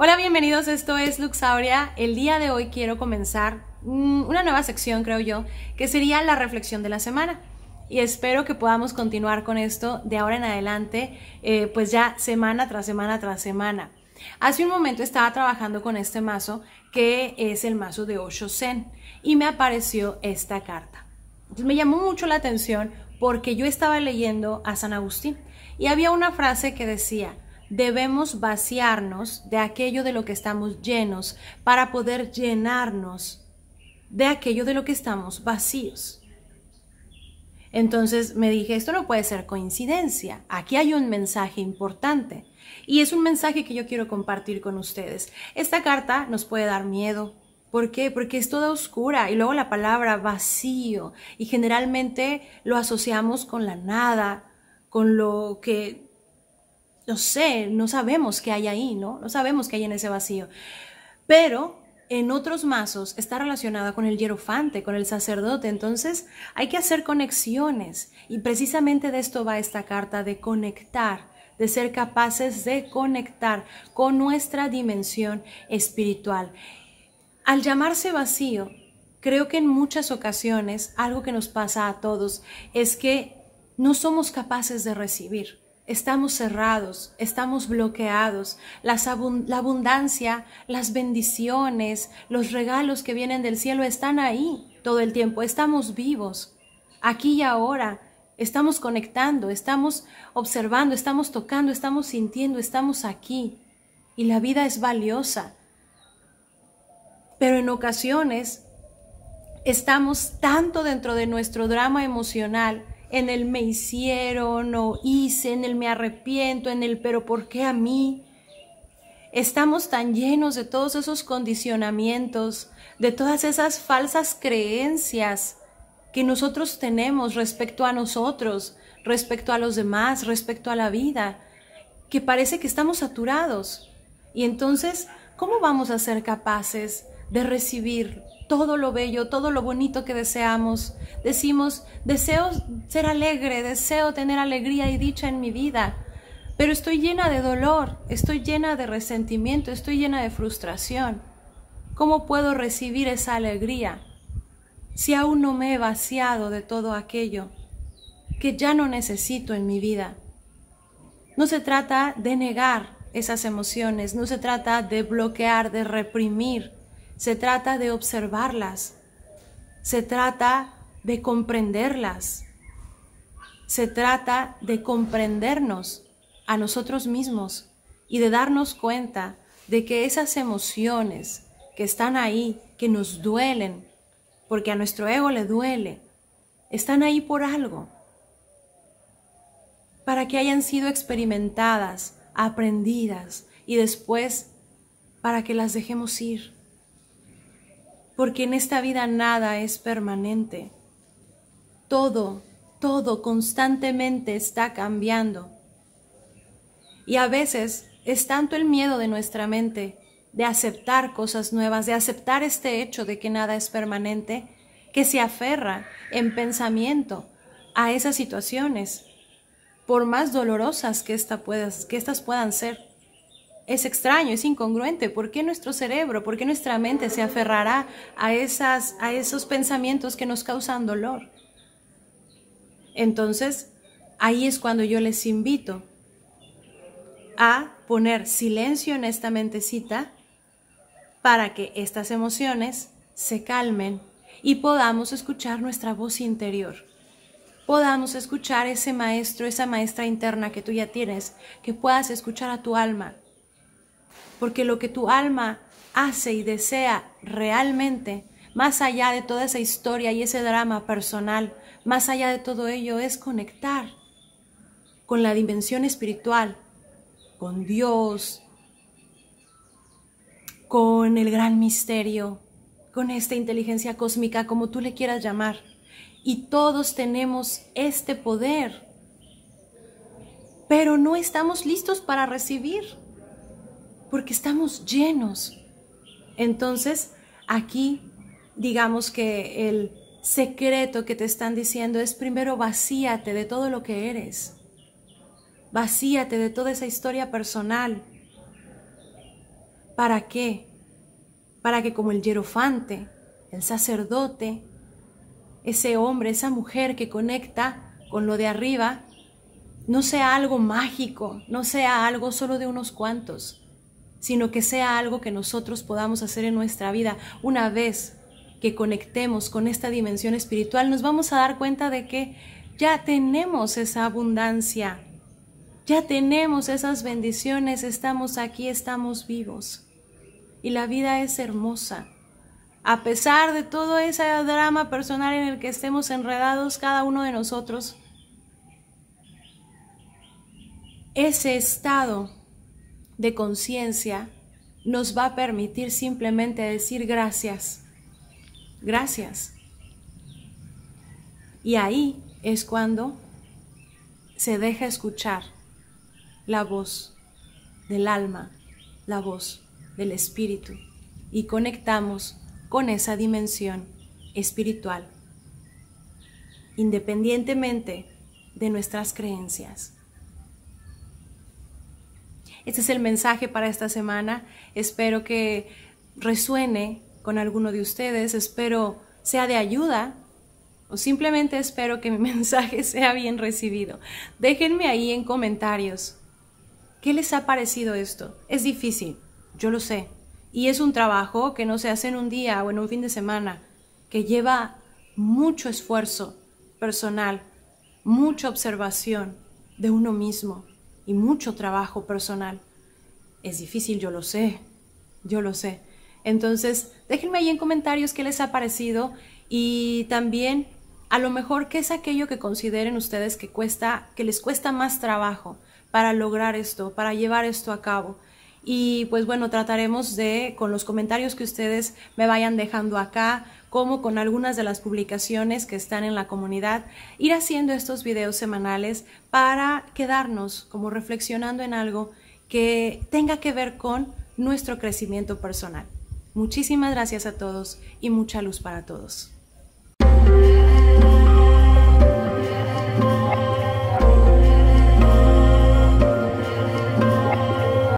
Hola, bienvenidos, esto es Luxauria. El día de hoy quiero comenzar mm, una nueva sección, creo yo, que sería la reflexión de la semana. Y espero que podamos continuar con esto de ahora en adelante, eh, pues ya semana tras semana tras semana. Hace un momento estaba trabajando con este mazo, que es el mazo de Osho Zen, y me apareció esta carta. me llamó mucho la atención porque yo estaba leyendo a San Agustín y había una frase que decía, debemos vaciarnos de aquello de lo que estamos llenos para poder llenarnos de aquello de lo que estamos vacíos. Entonces me dije, esto no puede ser coincidencia, aquí hay un mensaje importante y es un mensaje que yo quiero compartir con ustedes. Esta carta nos puede dar miedo. ¿Por qué? Porque es toda oscura y luego la palabra vacío y generalmente lo asociamos con la nada, con lo que no sé, no sabemos qué hay ahí, ¿no? No sabemos qué hay en ese vacío. Pero en otros mazos está relacionada con el hierofante, con el sacerdote. Entonces hay que hacer conexiones. Y precisamente de esto va esta carta, de conectar, de ser capaces de conectar con nuestra dimensión espiritual. Al llamarse vacío, creo que en muchas ocasiones algo que nos pasa a todos es que no somos capaces de recibir estamos cerrados, estamos bloqueados. la abundancia, las bendiciones, los regalos que vienen del cielo están ahí todo el tiempo. Estamos vivos, aquí y ahora. Estamos conectando, estamos observando, estamos tocando, estamos sintiendo, estamos aquí. Y la vida es valiosa. Pero en ocasiones estamos tanto dentro de nuestro drama emocional en el me hicieron o hice, en el me arrepiento, en el pero ¿por qué a mí? Estamos tan llenos de todos esos condicionamientos, de todas esas falsas creencias que nosotros tenemos respecto a nosotros, respecto a los demás, respecto a la vida, que parece que estamos saturados. Y entonces, ¿cómo vamos a ser capaces de recibir todo lo bello, todo lo bonito que deseamos. Decimos, deseo ser alegre, deseo tener alegría y dicha en mi vida, pero estoy llena de dolor, estoy llena de resentimiento, estoy llena de frustración. ¿Cómo puedo recibir esa alegría si aún no me he vaciado de todo aquello que ya no necesito en mi vida? No se trata de negar esas emociones, no se trata de bloquear, de reprimir, se trata de observarlas, se trata de comprenderlas, se trata de comprendernos a nosotros mismos y de darnos cuenta de que esas emociones que están ahí, que nos duelen, porque a nuestro ego le duele, están ahí por algo, para que hayan sido experimentadas, aprendidas y después para que las dejemos ir porque en esta vida nada es permanente. Todo, todo constantemente está cambiando. Y a veces es tanto el miedo de nuestra mente de aceptar cosas nuevas, de aceptar este hecho de que nada es permanente, que se aferra en pensamiento a esas situaciones, por más dolorosas que, que estas puedan ser es extraño, es incongruente. ¿Por qué nuestro cerebro, por qué nuestra mente se aferrará a, esas, a esos pensamientos que nos causan dolor? Entonces, ahí es cuando yo les invito a poner silencio en esta mentecita para que estas emociones se calmen y podamos escuchar nuestra voz interior. Podamos escuchar ese maestro, esa maestra interna que tú ya tienes, que puedas escuchar a tu alma, porque lo que tu alma hace y desea realmente, más allá de toda esa historia y ese drama personal, más allá de todo ello, es conectar con la dimensión espiritual, con Dios, con el gran misterio, con esta inteligencia cósmica, como tú le quieras llamar. Y todos tenemos este poder, pero no estamos listos para recibir porque estamos llenos. Entonces, aquí digamos que el secreto que te están diciendo es primero vacíate de todo lo que eres. Vacíate de toda esa historia personal. ¿Para qué? Para que como el hierofante, el sacerdote, ese hombre, esa mujer que conecta con lo de arriba, no sea algo mágico, no sea algo solo de unos cuantos, sino que sea algo que nosotros podamos hacer en nuestra vida. Una vez que conectemos con esta dimensión espiritual, nos vamos a dar cuenta de que ya tenemos esa abundancia, ya tenemos esas bendiciones, estamos aquí, estamos vivos. Y la vida es hermosa. A pesar de todo ese drama personal en el que estemos enredados cada uno de nosotros, ese estado de conciencia nos va a permitir simplemente decir gracias, gracias. Y ahí es cuando se deja escuchar la voz del alma, la voz del espíritu y conectamos con esa dimensión espiritual, independientemente de nuestras creencias. Este es el mensaje para esta semana. Espero que resuene con alguno de ustedes, espero sea de ayuda o simplemente espero que mi mensaje sea bien recibido. Déjenme ahí en comentarios. ¿Qué les ha parecido esto? Es difícil, yo lo sé. Y es un trabajo que no se hace en un día o en un fin de semana, que lleva mucho esfuerzo personal, mucha observación de uno mismo y mucho trabajo personal. Es difícil, yo lo sé, yo lo sé. Entonces, déjenme ahí en comentarios qué les ha parecido y también a lo mejor qué es aquello que consideren ustedes que cuesta, que les cuesta más trabajo para lograr esto, para llevar esto a cabo. Y pues bueno, trataremos de, con los comentarios que ustedes me vayan dejando acá, como con algunas de las publicaciones que están en la comunidad, ir haciendo estos videos semanales para quedarnos como reflexionando en algo que tenga que ver con nuestro crecimiento personal. Muchísimas gracias a todos y mucha luz para todos.